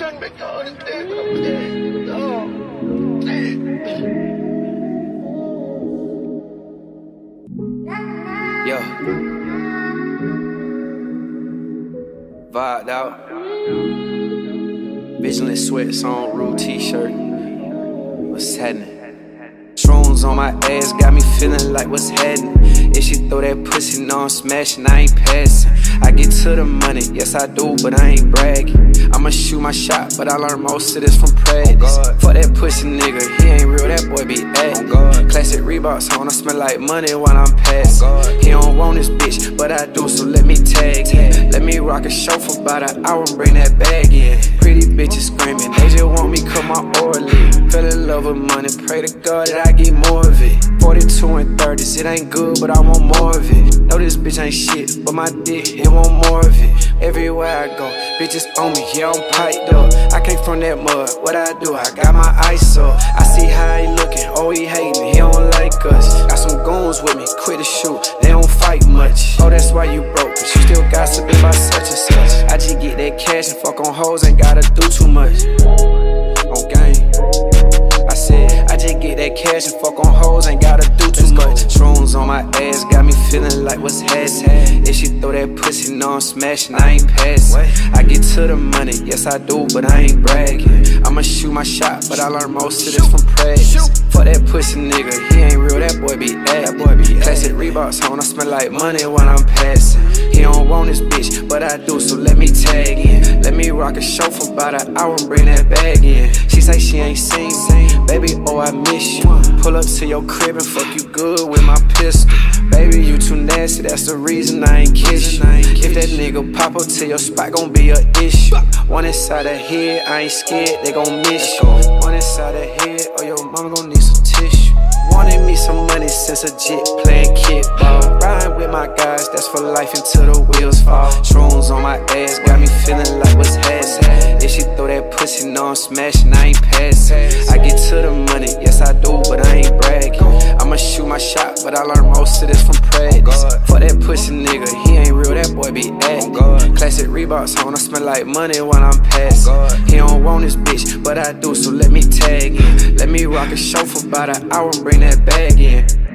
trying to make. Oh. Yo. Vibed out. Vigilant sweats on, rule t-shirt. What's happening? Shrooms on my ass got me feeling like what's happening. If she throw that pussy, no I'm smashing, I ain't passing. I get to the money, yes I do, but I ain't bragging. I'ma shoot my shot, but I learned most of this from practice. Oh For that pussy nigga, he ain't real, that boy be acting. Oh Classic Reeboks on, I smell like money when I'm passing. Oh he don't want this bitch, but I do, so let me tag him. Let me rock a show for about an hour and bring that bag in. Pretty bitches screaming, they just want me cut my orally. Fell in love with money, pray to God that I get more of it. 42 and 30s, it ain't good, but I want more of it. Know this bitch ain't shit, but my dick, it want more of it. Everywhere I go, bitches on me, yeah, I'm piped up. I came from that mud, what I do, I got my eyes up. I see how he looking, oh, he hating, he don't like us. Got some goons with me, quit the shoot, they don't fight much. Oh, that's why you broke, but you still gossiping about such and such. I just get that cash and fuck on hoes, ain't gotta do too much. On game. Get cash and fuck on hoes, ain't gotta do too much. Shrooms on my ass got me feeling like what's happening. If she throw that pussy, no I'm smashing, I ain't passing. I get to the money, yes I do, but I ain't bragging. I'ma shoot my shot, but I learned most of this from practice. Reeboks on, I smell like money when I'm passing. He don't want this bitch, but I do, so let me tag in. Let me rock a show for about an hour and bring that bag in. She say she ain't seen baby, oh I miss you. Pull up to your crib and fuck you good with my pistol. Baby, you too nasty, that's the reason I ain't kiss you. If that nigga pop up to your spot, gon' be a issue. One inside the head, I ain't scared, they gon' miss you. One inside the head, or your mama gon' need some tissue. Wanted me some money since a jit playing for life until the wheels fall. Shrooms on my ass, got me feeling like what's happening. If she throw that pussy, no I'm smashing, I ain't passing. I get to the money, yes I do, but I ain't bragging. I'ma shoot my shot, but I learned most of this from practice. For that pussy nigga, he ain't real, that boy be acting. Classic Reeboks on, I smell like money when I'm passing. He don't want this bitch, but I do, so let me tag in. Let me rock a show for about an hour and bring that bag in.